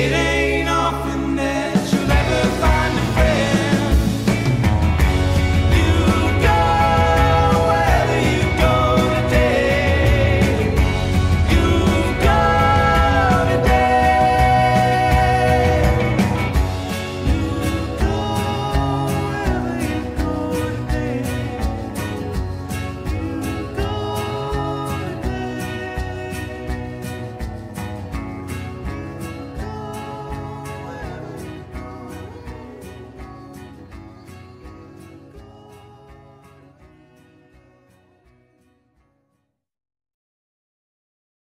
It ain't